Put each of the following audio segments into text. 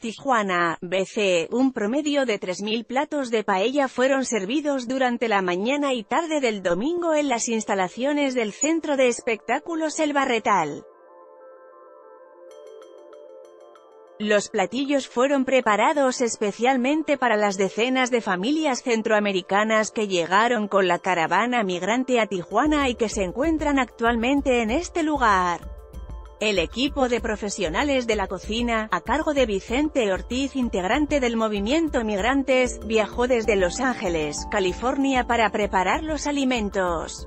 Tijuana, BC, un promedio de 3.000 platos de paella fueron servidos durante la mañana y tarde del domingo en las instalaciones del Centro de Espectáculos El Barretal. Los platillos fueron preparados especialmente para las decenas de familias centroamericanas que llegaron con la caravana migrante a Tijuana y que se encuentran actualmente en este lugar. El equipo de profesionales de la cocina, a cargo de Vicente Ortiz integrante del movimiento Migrantes, viajó desde Los Ángeles, California para preparar los alimentos.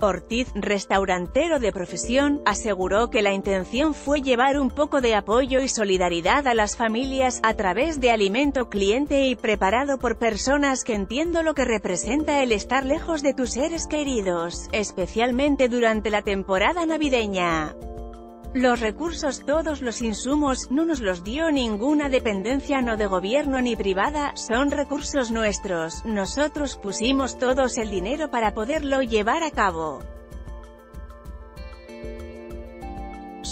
Ortiz, restaurantero de profesión, aseguró que la intención fue llevar un poco de apoyo y solidaridad a las familias, a través de alimento cliente y preparado por personas que entiendo lo que representa el estar lejos de tus seres queridos, especialmente durante la temporada navideña. Los recursos todos los insumos, no nos los dio ninguna dependencia no de gobierno ni privada, son recursos nuestros, nosotros pusimos todos el dinero para poderlo llevar a cabo.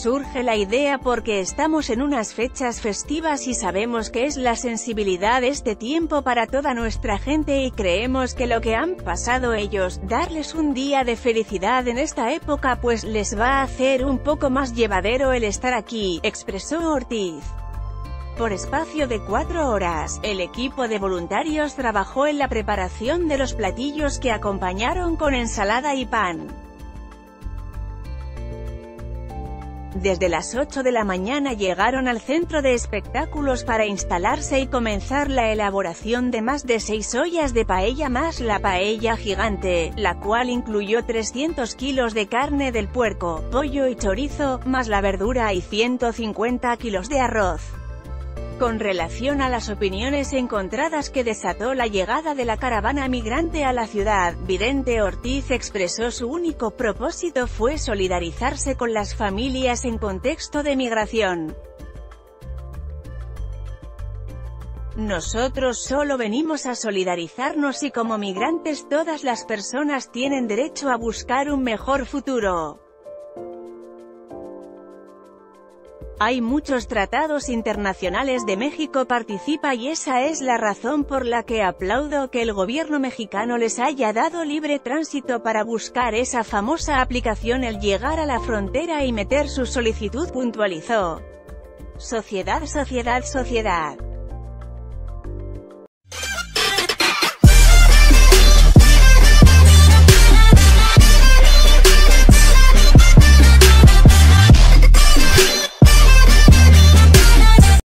Surge la idea porque estamos en unas fechas festivas y sabemos que es la sensibilidad este tiempo para toda nuestra gente y creemos que lo que han pasado ellos, darles un día de felicidad en esta época pues les va a hacer un poco más llevadero el estar aquí, expresó Ortiz. Por espacio de cuatro horas, el equipo de voluntarios trabajó en la preparación de los platillos que acompañaron con ensalada y pan. Desde las 8 de la mañana llegaron al centro de espectáculos para instalarse y comenzar la elaboración de más de 6 ollas de paella más la paella gigante, la cual incluyó 300 kilos de carne del puerco, pollo y chorizo, más la verdura y 150 kilos de arroz. Con relación a las opiniones encontradas que desató la llegada de la caravana migrante a la ciudad, Vidente Ortiz expresó su único propósito fue solidarizarse con las familias en contexto de migración. Nosotros solo venimos a solidarizarnos y como migrantes todas las personas tienen derecho a buscar un mejor futuro. Hay muchos tratados internacionales de México participa y esa es la razón por la que aplaudo que el gobierno mexicano les haya dado libre tránsito para buscar esa famosa aplicación el llegar a la frontera y meter su solicitud puntualizó. Sociedad, sociedad, sociedad.